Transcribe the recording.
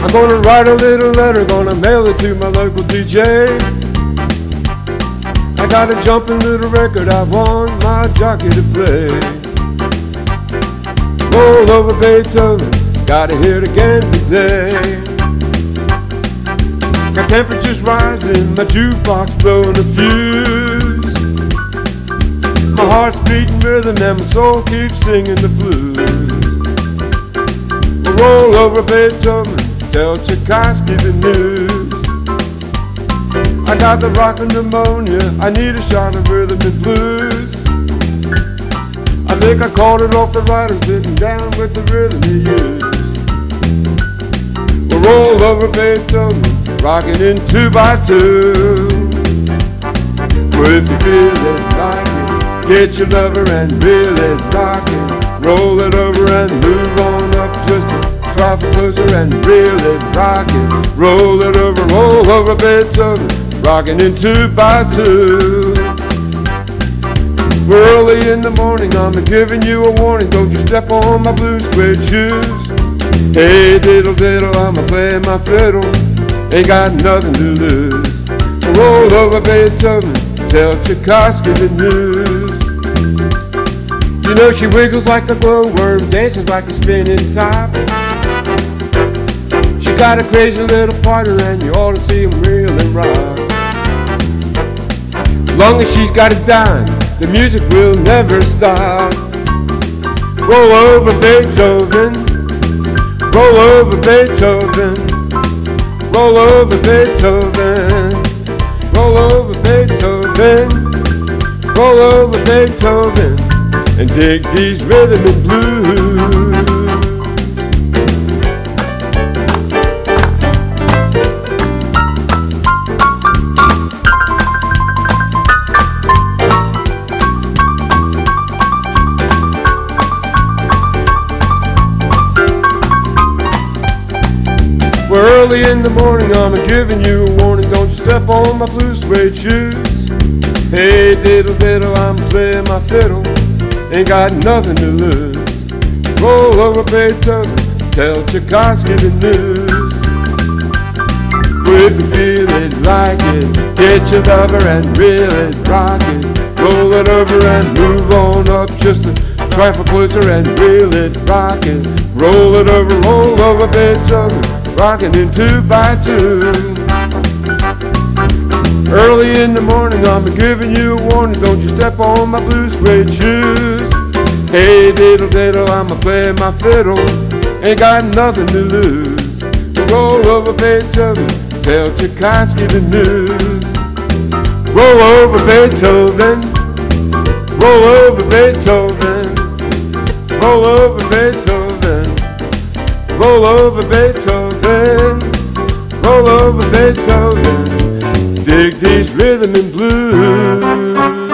I'm gonna write a little letter, gonna mail it to my local DJ. I got a jumping little record I want my jockey to play. Roll over Beethoven, gotta hear it again today. Got temperatures rising, my jukebox blowing a fuse. My heart's beating rhythm and my soul keeps singing the blues. Roll over Beethoven, tell Tchaikovsky the news. I got the rockin' pneumonia, I need a shot of rhythm and blues. I think I called it off the writer sitting down with the rhythm he used. We're all over Beethoven, rocking in two by two. Well, if you feel it like it, get your lover and really rock it. Roll it over and move on up just a trifle closer and really rock it. Roll it over, roll over Beethoven, rocking in two by two. Early in the morning, I'm giving you a warning. Don't you step on my blue suede shoes. Hey diddle diddle, I'ma play my fiddle. Ain't got nothing to lose. Roll over Beethoven, tell Tchaikovsky the news. You know she wiggles like a glowworm, dances like a spinning top. Got a crazy little partner, and you ought to see him reel and rock. As Long as she's got a dime, the music will never stop. Roll over Beethoven, roll over Beethoven, roll over Beethoven, roll over Beethoven, roll over Beethoven, and dig these rhythm and blues. Early in the morning, I'm giving you a warning. Don't you step on my blue suede shoes. Hey, diddle diddle, I'm playing my fiddle. Ain't got nothing to lose. Roll over Beethoven, tell Tchaikovsky the news. If feel it like it, get your lover and really rock it. Roll it over and move on up just a trifle closer and reel it, rock it. Roll it over, roll over Beethoven, rocking in two by two. Early in the morning, I'm giving you a warning. Don't you step on my blue suede shoes. Hey, diddle diddle, I'm a playing my fiddle. Ain't got nothing to lose. Roll over Beethoven, tell Tchaikovsky the news. Roll over Beethoven, roll over Beethoven, roll over Beethoven, roll over Beethoven, bed, roll over Beethoven, dig these rhythm and blues.